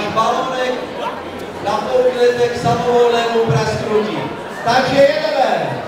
až balonek napouknete k samovolnému prasknutí. Takže jedeme!